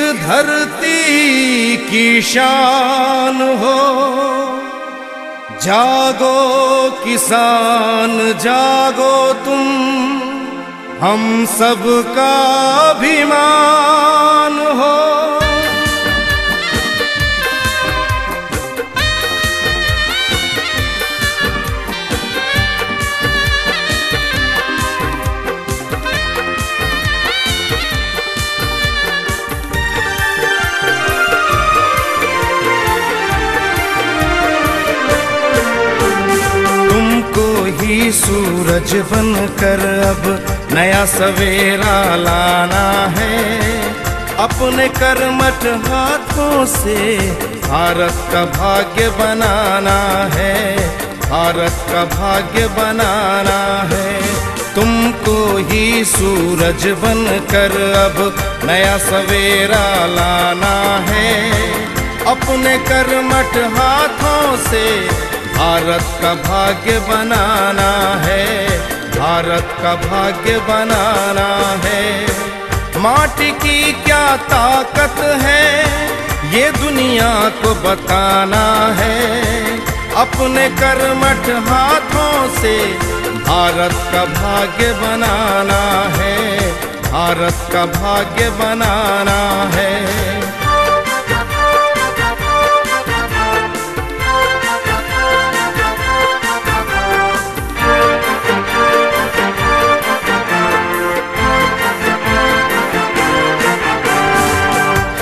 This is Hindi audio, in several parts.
धरती की शान हो जागो किसान जागो तुम हम सब का अभिमान। सूरज बन कर अब नया सवेरा लाना है। अपने कर्मठ हाथों से भारत का भाग्य बनाना है। भारत का भाग्य बनाना है। तुमको ही सूरज बन कर अब नया सवेरा लाना है। अपने कर्मठ हाथों से भारत का भाग्य बनाना है। भारत का भाग्य बनाना है। माटी की क्या ताकत है? ये दुनिया को बताना है। अपने कर्मठ हाथों से भारत का भाग्य बनाना है। भारत का भाग्य बनाना है।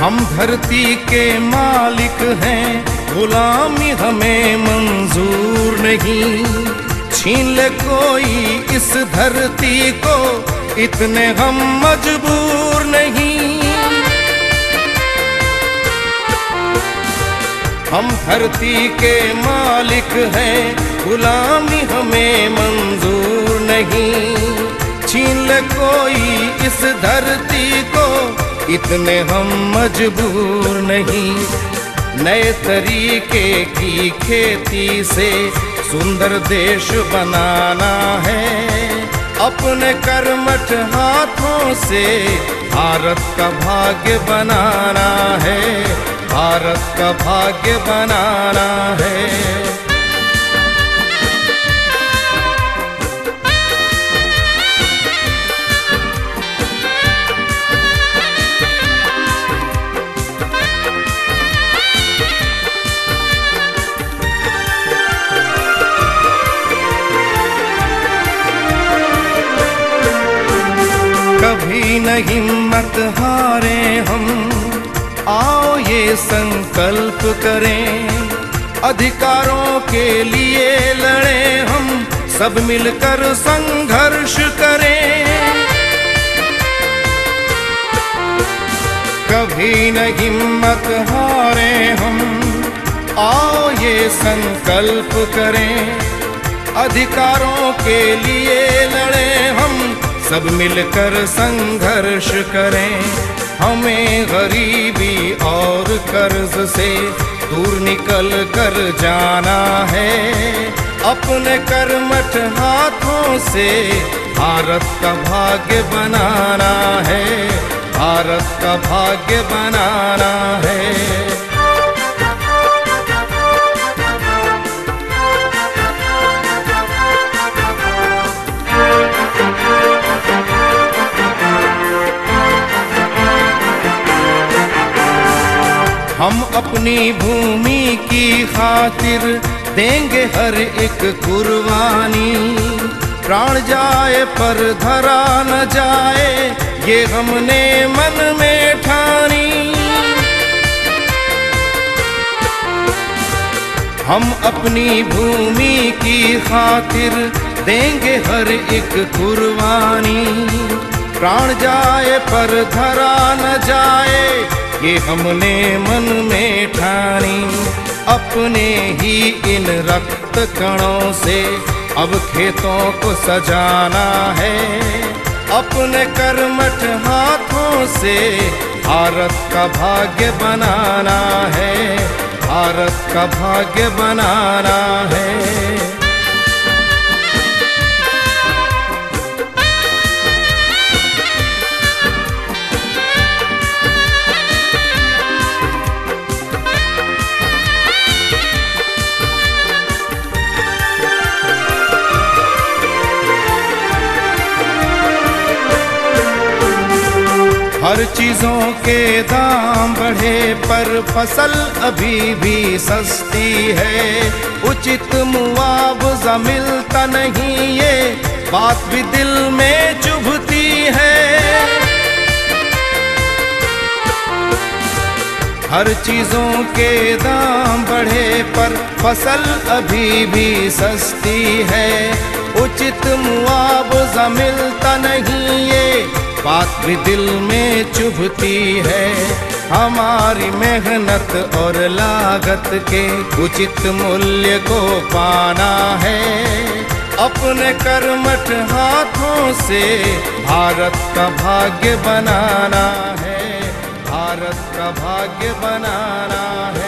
हम धरती के मालिक हैं, गुलामी हमें मंजूर नहीं। छीन ले कोई इस धरती को, इतने हम मजबूर नहीं। हम धरती के मालिक हैं, गुलामी हमें मंजूर नहीं। छीन ले कोई इस धरती को इतने हम मजबूर नहीं। नए तरीके की खेती से सुंदर देश बनाना है। अपने कर्मठ हाथों से भारत का भाग्य बनाना है। भारत का भाग्य बनाना है। हारे हम, आओ ये संकल्प करें। अधिकारों के लिए लड़े हम, सब मिलकर संघर्ष करें। कभी न हिम्मत हारे हम, आओ ये संकल्प करें। अधिकारों के लिए सब मिलकर संघर्ष करें। हमें गरीबी और कर्ज से दूर निकल कर जाना है। अपने कर्मठ हाथों से भारत का भाग्य बनाना है। भारत का भाग्य बनाना है। अपनी भूमि की खातिर देंगे हर एक कुर्बानी। प्राण जाए पर धरा न जाए, ये हमने मन में ठानी। हम अपनी भूमि की खातिर देंगे हर एक कुर्बानी। प्राण जाए पर धरा न जाए ये हमने मन में ठानी, अपने ही इन रक्त कणों से अब खेतों को सजाना है। अपने कर्मठ हाथों से भारत का भाग्य बनाना है, भारत का भाग्य बनाना है। हर चीज़ों के दाम बढ़े, पर फ़सल अभी भी सस्ती है। उचित मुआवजा मिलता नहीं ये, बात भी दिल में चुभती है। हर चीज़ों के दाम बढ़े, पर फ़सल अभी भी सस्ती है। उचित मुआवजा मिलता नहीं ये, बात भी दिल में चुभती है। हमारी मेहनत और लागत के उचित मूल्य को पाना है। अपने कर्मठ हाथों से भारत का भाग्य बनाना है। भारत का भाग्य बनाना है।